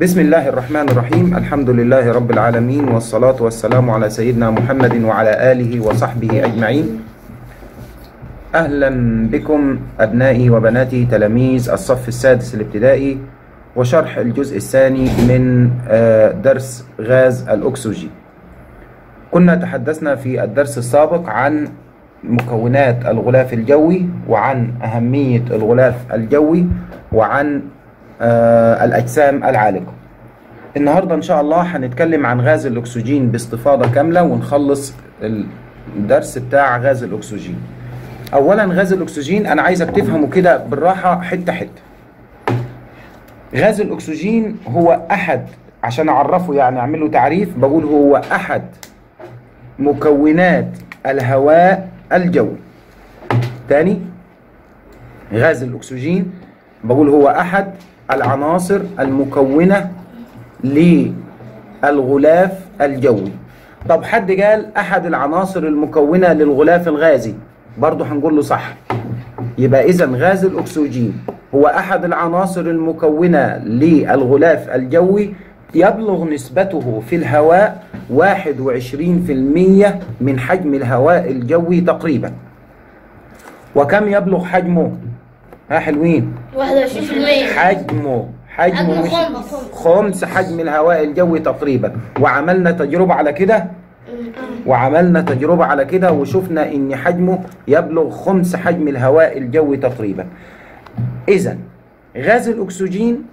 بسم الله الرحمن الرحيم الحمد لله رب العالمين والصلاة والسلام على سيدنا محمد وعلى آله وصحبه أجمعين أهلا بكم أبنائي وبناتي تلاميذ الصف السادس الابتدائي وشرح الجزء الثاني من درس غاز الأكسجين كنا تحدثنا في الدرس السابق عن مكونات الغلاف الجوي وعن أهمية الغلاف الجوي وعن الأجسام العالقة النهاردة إن شاء الله هنتكلم عن غاز الأكسجين باستفاضة كاملة ونخلص الدرس بتاع غاز الأكسجين. أولا غاز الأكسجين أنا عايزك تفهمه كده بالراحة حتة حتة. غاز الأكسجين هو أحد عشان أعرفه يعني أعمله تعريف بقول هو أحد مكونات الهواء الجوي. تاني غاز الأكسجين بقول هو أحد العناصر المكونة للغلاف الجوي. طب حد قال أحد العناصر المكونة للغلاف الغازي؟ برضه هنقول له صح. يبقى إذا غاز الأكسجين هو أحد العناصر المكونة للغلاف الجوي يبلغ نسبته في الهواء 21% من حجم الهواء الجوي تقريبا. وكم يبلغ حجمه؟ ها حلوين. 21% حجمه حجمه مش خمس. خمس حجم الهواء الجوي تقريبا. وعملنا تجربة على كده؟ وعملنا تجربة على كده وشفنا إن حجمه يبلغ خمس حجم الهواء الجوي تقريبا. اذا غاز الأكسجين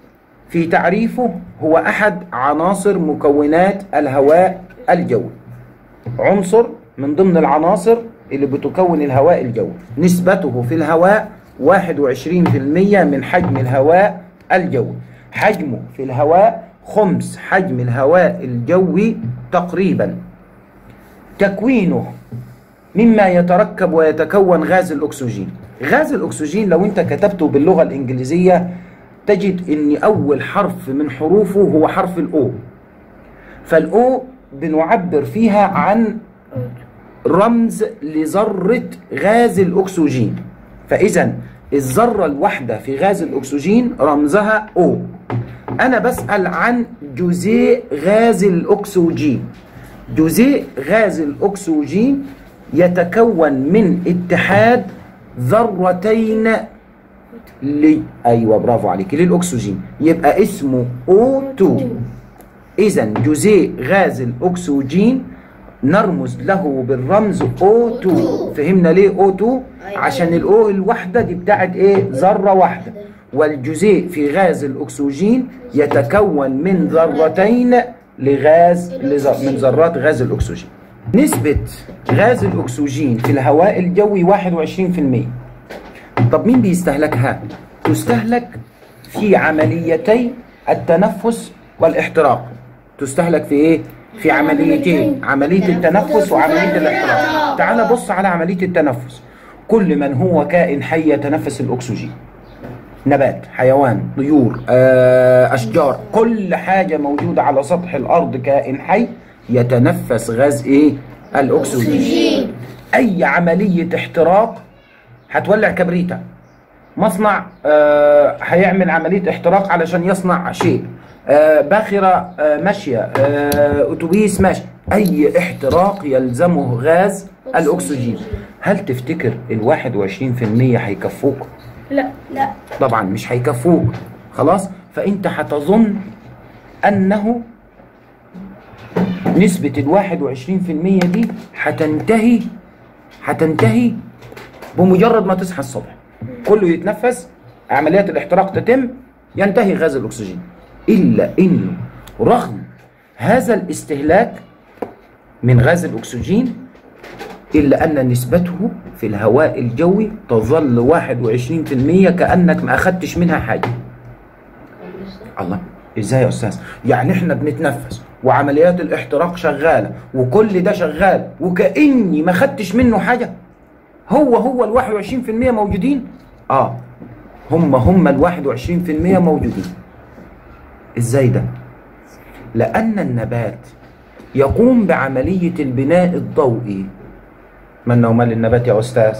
في تعريفه هو أحد عناصر مكونات الهواء الجوي. عنصر من ضمن العناصر اللي بتكون الهواء الجوي. نسبته في الهواء 21% من حجم الهواء الجوي. حجمه في الهواء خمس حجم الهواء الجوي تقريبا. تكوينه مما يتركب ويتكون غاز الأكسجين. غاز الأكسجين لو أنت كتبته باللغة الإنجليزية تجد أن أول حرف من حروفه هو حرف الأو فالأو بنعبر فيها عن رمز لذرة غاز الأكسجين. فإذا الذرة الواحدة في غاز الأكسجين رمزها O. أنا بسأل عن جزيء غاز الأكسجين. جزيء غاز الأكسجين يتكون من اتحاد ذرتين ل... أيوة برافو عليك للأكسجين. يبقى اسمه O2 إذا جزيء غاز الأكسجين نرمز له بالرمز O2 فهمنا ليه O2 عشان الأو الواحدة دي بتاعت إيه؟ ذرة واحدة. والجزيء في غاز الأكسجين يتكون من ذرتين لغاز من ذرات غاز الأكسجين. نسبة غاز الأكسجين في الهواء الجوي 21% طب مين بيستهلكها؟ تستهلك في عمليتي التنفس والإحتراق. تستهلك في إيه؟ في عمليتين عملية التنفس وعملية الاحتراق. تعال بص على عملية التنفس. كل من هو كائن حي يتنفس الأكسجين. نبات حيوان طيور آه، أشجار. كل حاجة موجودة على سطح الأرض كائن حي يتنفس غاز إيه؟ الأكسجين. أي عملية احتراق هتولع كبريتة مصنع آه، هيعمل عملية احتراق علشان يصنع شيء آه، باخرة آه، ماشية آه، أتوبيس ماشي. أي احتراق يلزمه غاز الأكسجين. هل تفتكر الواحد وعشرين في المية هيكفوك؟ لا. لا. طبعا مش هيكفوك. خلاص؟ فأنت هتظن أنه نسبة الواحد وعشرين في المية دي هتنتهي هتنتهي بمجرد ما تصحى الصبح. كله يتنفس عمليات الاحتراق تتم ينتهي غاز الأكسجين. إلا إنه رغم هذا الاستهلاك من غاز الأكسجين إلا أن نسبته في الهواء الجوي تظل 21% كأنك ما أخدتش منها حاجة. الله إزاي يا أستاذ؟ يعني إحنا بنتنفس وعمليات الاحتراق شغالة وكل ده شغال وكأني ما خدتش منه حاجة؟ هو هو ال 21% موجودين؟ آه. هم هم ال 21% موجودين. إزاي ده؟ لأن النبات يقوم بعملية البناء الضوئي. من ومال النبات يا أستاذ؟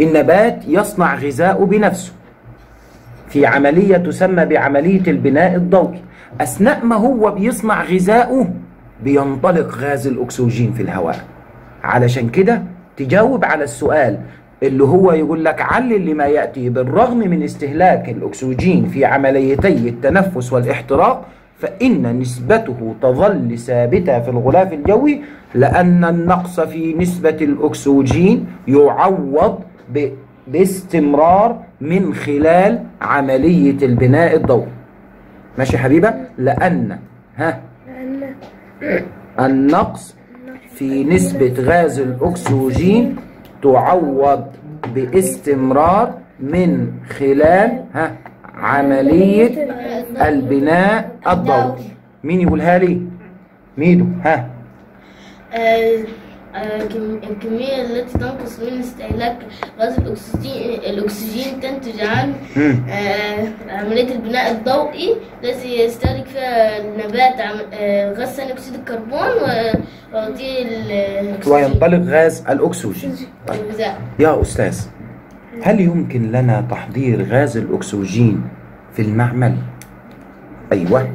النبات يصنع غذاءه بنفسه. في عملية تسمى بعملية البناء الضوئي. أثناء ما هو بيصنع غذاؤه بينطلق غاز الأكسجين في الهواء. علشان كده تجاوب على السؤال اللي هو يقول لك علل لما يأتي بالرغم من استهلاك الأكسجين في عمليتي التنفس والإحتراق فإن نسبته تظل ثابتة في الغلاف الجوي لأن النقص في نسبة الأكسجين يعوض ب... باستمرار من خلال عملية البناء الضوئي. ماشي حبيبة؟ لأن ها؟ النقص في نسبة غاز الأكسجين تعوض باستمرار من خلال ها عملية البناء الضوئي مين يقولها لي؟ ميدو ها آه، الكمية التي تنقص من استهلاك غاز الأكسجين الأكسجين تنتج عن. آه، عملية البناء الضوئي التي يستهلك فيها النبات آه، غاز ثاني أكسيد الكربون و- ويعطيه الأكسجين. وينطلق غاز الأكسجين. طيب. يا أستاذ هل يمكن لنا تحضير غاز الأكسجين في المعمل؟ أيوة.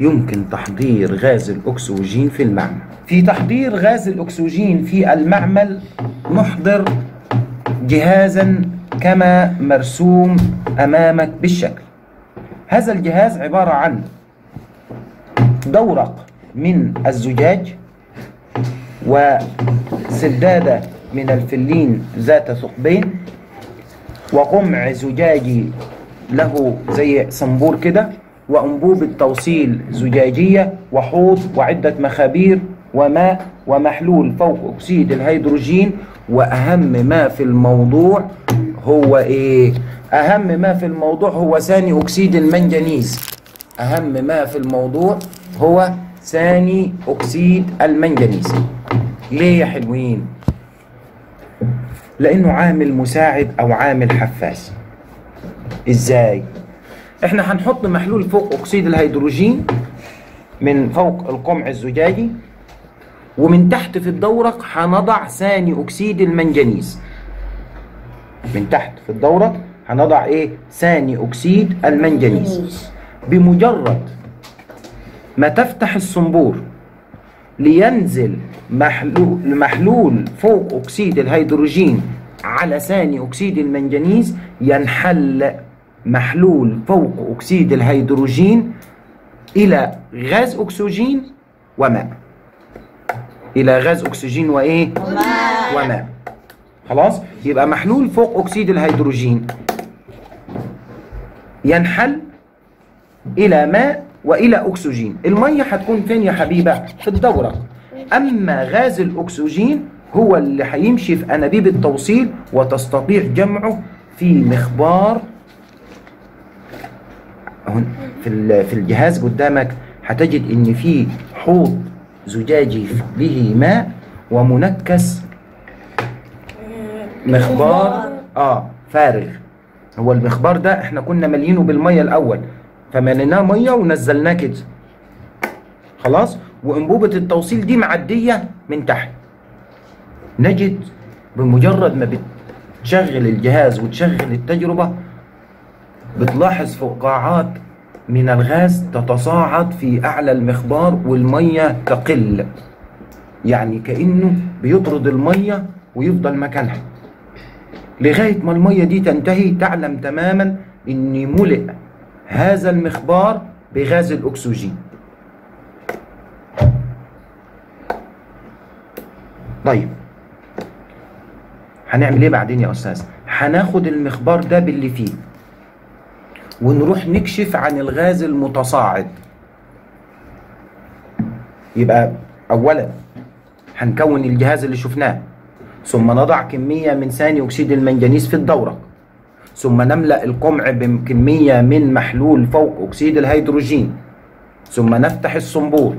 يمكن تحضير غاز الأكسجين في المعمل. في تحضير غاز الأكسجين في المعمل نحضر جهازا كما مرسوم أمامك بالشكل. هذا الجهاز عبارة عن دورق من الزجاج وسدادة من الفلين ذات ثقبين وقمع زجاجي له زي صنبور كده. وأنبوبة توصيل زجاجية وحوض وعدة مخابير وماء ومحلول فوق أكسيد الهيدروجين وأهم ما في الموضوع هو إيه؟ أهم ما في الموضوع هو ثاني أكسيد المنجنيز أهم ما في الموضوع هو ثاني أكسيد المنجنيز ليه يا حلوين؟ لأنه عامل مساعد أو عامل حفاز إزاي؟ إحنا هنحط محلول فوق أكسيد الهيدروجين من فوق القمع الزجاجي ومن تحت في الدورق هنضع ثاني أكسيد المنجنيز. من تحت في الدورق هنضع إيه؟ ثاني أكسيد المنجنيز. بمجرد ما تفتح الصنبور لينزل محلول, محلول فوق أكسيد الهيدروجين على ثاني أكسيد المنجنيز ينحل محلول فوق أكسيد الهيدروجين إلى غاز أكسجين وماء إلى غاز أكسجين وإيه؟ وماء وماء خلاص؟ يبقى محلول فوق أكسيد الهيدروجين ينحل إلى ماء وإلى أكسجين المية هتكون فين يا حبيبة؟ في الدورة أما غاز الأكسجين هو اللي هيمشي في أنابيب التوصيل وتستطيع جمعه في مخبار في في الجهاز قدامك هتجد إن في حوض زجاجي به ماء ومنكس مخبار آه فارغ. هو المخبار ده إحنا كنا مالينه بالمية الأول فمليناه مية ونزلناه كده. خلاص؟ وأنبوبة التوصيل دي معدية من تحت. نجد بمجرد ما بتشغل الجهاز وتشغل التجربة بتلاحظ فقاعات من الغاز تتصاعد في أعلى المخبار والمية تقل. يعني كأنه بيطرد المية ويفضل مكانها. لغاية ما المية دي تنتهي تعلم تماما أن ملئ هذا المخبار بغاز الأكسجين. طيب هنعمل إيه بعدين يا أستاذ؟ هناخد المخبار ده باللي فيه ونروح نكشف عن الغاز المتصاعد. يبقى اولا هنكون الجهاز اللي شفناه ثم نضع كمية من ثاني أكسيد المنجنيز في الدورة ثم نملأ القمع بكمية من محلول فوق أكسيد الهيدروجين ثم نفتح الصنبور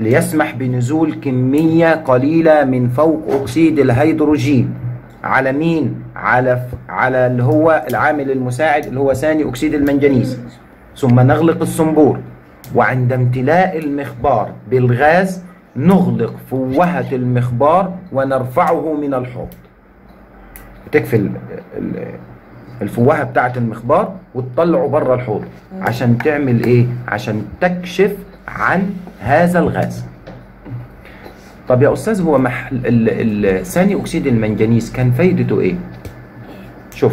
ليسمح بنزول كمية قليلة من فوق أكسيد الهيدروجين. على مين؟ على. على اللي هو العامل المساعد اللي هو ثاني أكسيد المنجنيز. ثم نغلق الصنبور. وعند امتلاء المخبار بالغاز نغلق فوهة المخبار ونرفعه من الحوض. تكفي ال- ال- الفوهة بتاعة المخبار وتطلعه بره الحوض. عشان تعمل إيه؟ عشان تكشف عن هذا الغاز. طب يا أستاذ هو محل ثاني أكسيد المنجنيز كان فايدته إيه؟ شوف.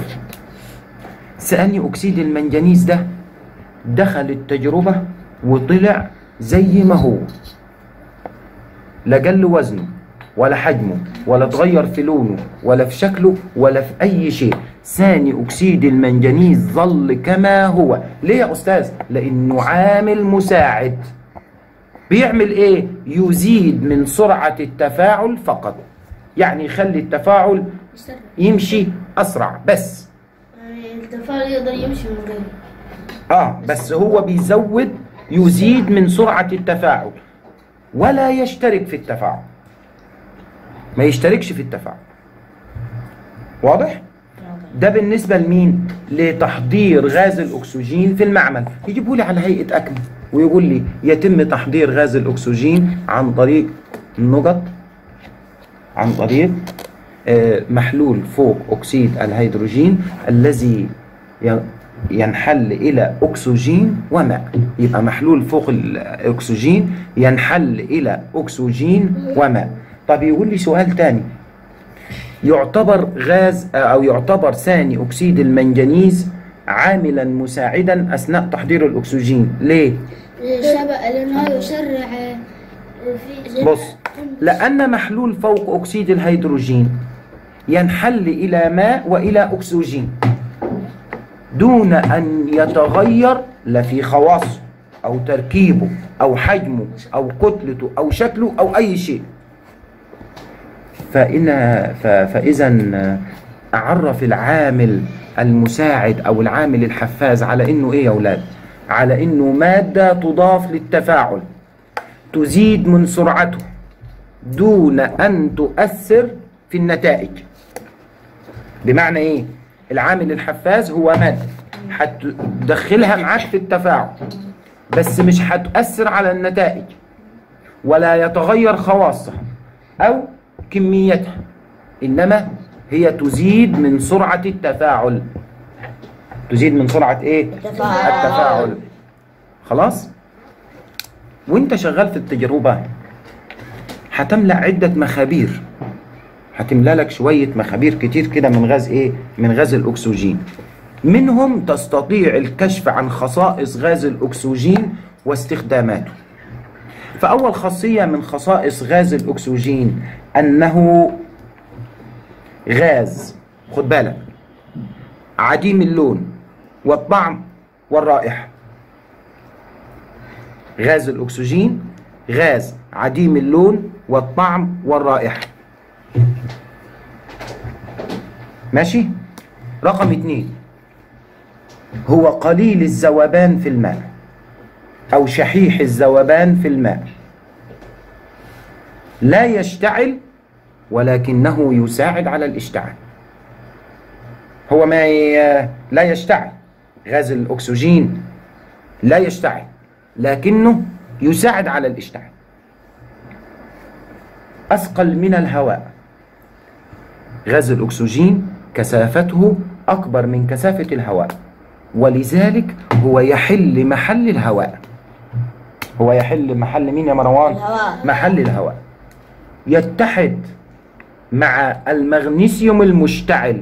ثاني أكسيد المنجنيز ده دخل التجربة وطلع زي ما هو. لا قل وزنه ولا حجمه ولا اتغير في لونه ولا في شكله ولا في أي شيء. ثاني أكسيد المنجنيز ظل كما هو. ليه يا أستاذ؟ لأنه عامل مساعد. بيعمل إيه؟ يزيد من سرعة التفاعل فقط. يعني يخلي التفاعل. يمشي أسرع. بس. التفاعل يقدر يمشي من غيره. آه بس هو بيزود يزيد من سرعة التفاعل. ولا يشترك في التفاعل. ما يشتركش في التفاعل. واضح؟ ده بالنسبة لمين؟ لتحضير غاز الأكسجين في المعمل. يجيبوا لي على هيئة أكمل ويقول لي يتم تحضير غاز الأكسجين عن طريق نقط عن طريق آه، محلول فوق أكسيد الهيدروجين الذي ينحل إلى أكسجين وماء. يبقى محلول فوق الأكسجين ينحل إلى أكسجين وماء. طب يقول لي سؤال تاني. يعتبر غاز أو يعتبر ثاني أكسيد المنجنيز عاملا مساعدا أثناء تحضير الأكسجين ليه؟ لأنه يسرع في بص لأن محلول فوق أكسيد الهيدروجين ينحل إلى ماء وإلى أكسجين دون أن يتغير لا في خواصه أو تركيبه أو حجمه أو كتلته أو شكله أو أي شيء فإن فإذا أعرف العامل المساعد أو العامل الحفاز على إنه إيه يا أولاد؟ على إنه مادة تضاف للتفاعل تزيد من سرعته دون أن تؤثر في النتائج بمعنى إيه؟ العامل الحفاز هو مادة هتدخلها معاك في التفاعل بس مش هتؤثر على النتائج ولا يتغير خواصها أو كميتها إنما هي تزيد من سرعة التفاعل تزيد من سرعة إيه؟ التفاعل. التفاعل خلاص؟ وأنت شغال في التجربة هتملأ عدة مخابير هتملى لك شوية مخابير كتير كده من غاز إيه؟ من غاز الأكسجين منهم تستطيع الكشف عن خصائص غاز الأكسجين واستخداماته فأول خاصية من خصائص غاز الأكسجين أنه غاز خد بالك عديم اللون والطعم والرائحة. غاز الأكسجين غاز عديم اللون والطعم والرائحة. ماشي؟ رقم اتنين هو قليل الذوبان في الماء. أو شحيح الذوبان في الماء. لا يشتعل ولكنه يساعد على الاشتعال. هو ما. لا يشتعل. غاز الأكسجين لا يشتعل لكنه يساعد على الاشتعال. أثقل من الهواء. غاز الأكسجين كثافته أكبر من كثافة الهواء ولذلك هو يحل محل الهواء. هو يحل محل مين يا مروان؟ الهواء. محل الهواء يتحد مع المغنيسيوم المشتعل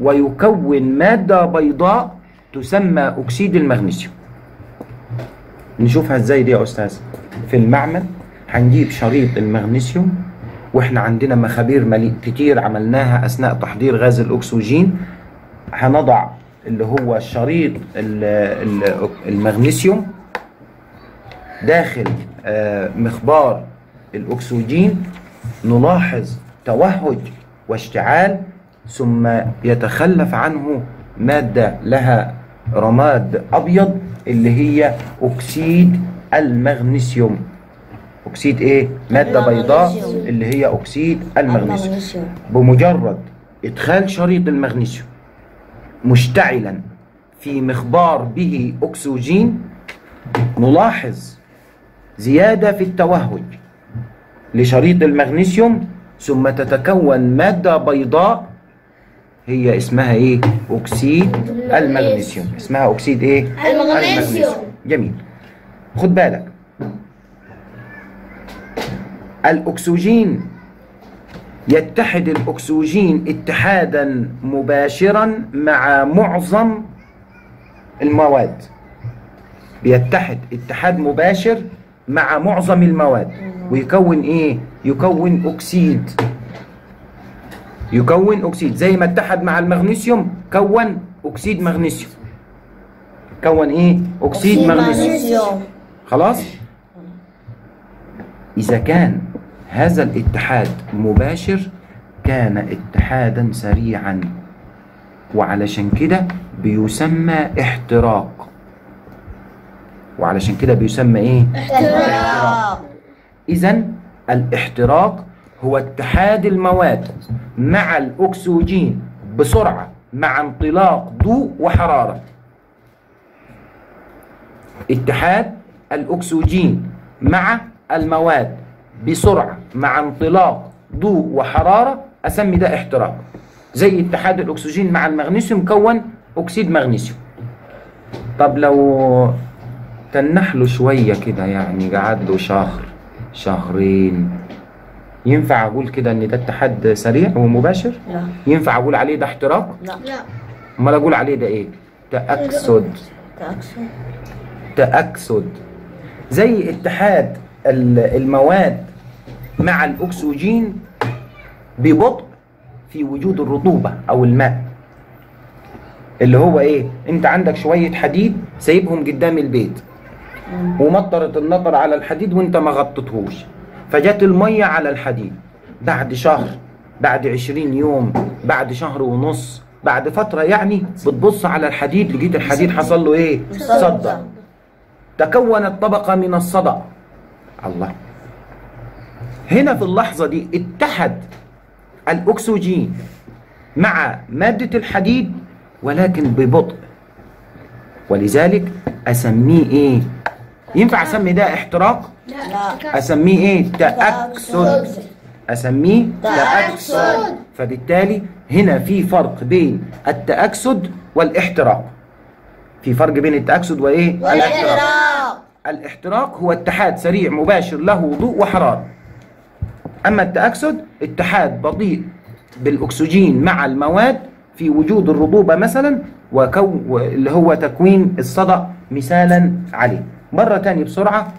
ويكون مادة بيضاء تسمى أكسيد المغنيسيوم نشوفها إزاي دي يا أستاذ في المعمل هنجيب شريط المغنيسيوم وإحنا عندنا مخابير ملي... كتير عملناها أثناء تحضير غاز الأكسجين هنضع اللي هو شريط ال- ال- المغنيسيوم داخل آه، مخبار الأكسجين نلاحظ توهج واشتعال ثم يتخلف عنه مادة لها رماد أبيض اللي هي أكسيد المغنيسيوم أكسيد إيه؟ مادة بيضاء. اللي هي أكسيد المغنيسيوم المغنيسيوم بمجرد إدخال شريط المغنيسيوم مشتعلا في مخبار به أكسجين نلاحظ زيادة في التوهج لشريط المغنيسيوم ثم تتكون مادة بيضاء هي اسمها إيه؟ أكسيد المغنيسيوم. اسمها أكسيد إيه؟ المغنيسيوم. جميل. خد بالك. الأكسجين يتحد الأكسجين اتحادا مباشرا مع معظم المواد. بيتحد اتحاد مباشر مع معظم المواد. ويكون إيه؟ يكون أكسيد. يكون أكسيد. زي ما اتحد مع المغنيسيوم كون أكسيد مغنيسيوم. كون إيه؟ أكسيد مغنيسيوم. خلاص؟ إذا كان هذا الاتحاد مباشر كان اتحادا سريعا. وعلشان كده بيسمى احتراق. وعلشان كده بيسمى إيه؟ احتراق. إذا الاحتراق هو اتحاد المواد مع الأكسجين بسرعة مع انطلاق ضوء وحرارة. اتحاد الأكسجين مع المواد بسرعة مع انطلاق ضوء وحرارة أسمي ده احتراق. زي اتحاد الأكسجين مع المغنيسيوم كون أكسيد مغنيسيوم. طب لو تنح له شوية كده يعني قعد له شهر شهرين. ينفع أقول كده إن ده اتحاد سريع ومباشر؟ لا. ينفع أقول عليه ده احتراق؟ لا. لا. أمال أقول عليه ده إيه؟ تأكسد. تأكسد. تأكسد. زي اتحاد ال- المواد مع الأكسجين ببطء في وجود الرطوبة أو الماء. اللي هو إيه؟ أنت عندك شوية حديد سايبهم قدام البيت. ومطرت النطر على الحديد وانت ما غطيتهوش. فجت المية على الحديد. بعد شهر بعد عشرين يوم بعد شهر ونص بعد فترة يعني بتبص على الحديد لقيت الحديد حصل له إيه؟ صدى. تكونت طبقة من الصدأ الله. هنا في اللحظة دي اتحد الأكسجين مع مادة الحديد ولكن ببطء. ولذلك أسميه إيه؟ ينفع أسمي ده احتراق؟ لا أسميه إيه؟ تأكسد أسميه تأكسد. فبالتالي هنا في فرق بين التأكسد والإحتراق في فرق بين التأكسد وإيه؟ والإحتراق الإحتراق هو اتحاد سريع مباشر له ضوء وحرارة أما التأكسد اتحاد بطيء بالأكسجين مع المواد في وجود الرطوبة مثلا وكو اللي هو تكوين الصدأ مثالا عليه مرة تانية بسرعة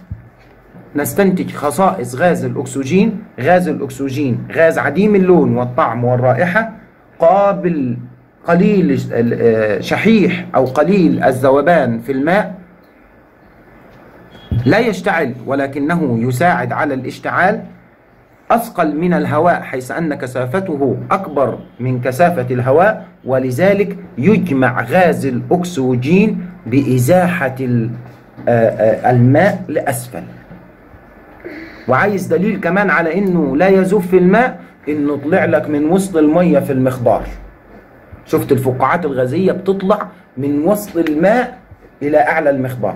نستنتج خصائص غاز الأكسجين غاز الأكسجين غاز عديم اللون والطعم والرائحة قابل قليل آه، شحيح أو قليل الذوبان في الماء. لا يشتعل ولكنه يساعد على الاشتعال. أثقل من الهواء حيث أن كثافته أكبر من كثافة الهواء ولذلك يجمع غاز الأكسجين بإزاحة الماء لأسفل. وعايز دليل كمان على إنه لا في الماء إنه طلع لك من وسط المية في المخبار. شفت الفقاعات الغازية بتطلع من وسط الماء إلى أعلى المخبار.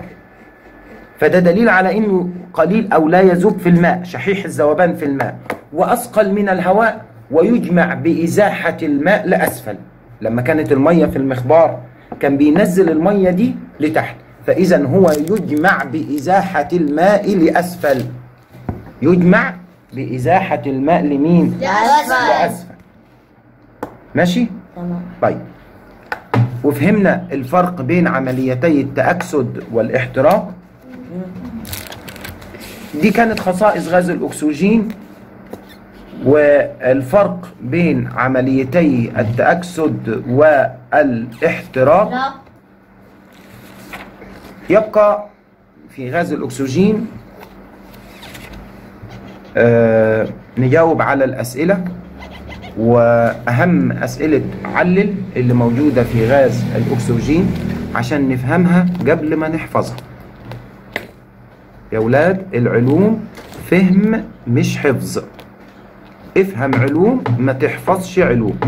فده دليل على إنه قليل أو لا يذوب في الماء شحيح الذوبان في الماء. واثقل من الهواء ويجمع بإزاحة الماء لأسفل. لما كانت المية في المخبار كان بينزل المية دي لتحت. فاذا هو يجمع بإزاحة الماء لأسفل. يجمع بإزاحة الماء لمين؟ لأسفل. لأسفل. ماشي؟ تمام. طيب. وفهمنا الفرق بين عمليتي التأكسد والإحتراق؟ دي كانت خصائص غاز الأكسجين والفرق بين عمليتي التأكسد والإحتراق؟ لا يبقى في غاز الأكسجين آه نجاوب على الأسئلة وأهم أسئلة علل اللي موجودة في غاز الأكسجين عشان نفهمها قبل ما نحفظها. يا ولاد العلوم فهم مش حفظ. افهم علوم ما تحفظش علوم.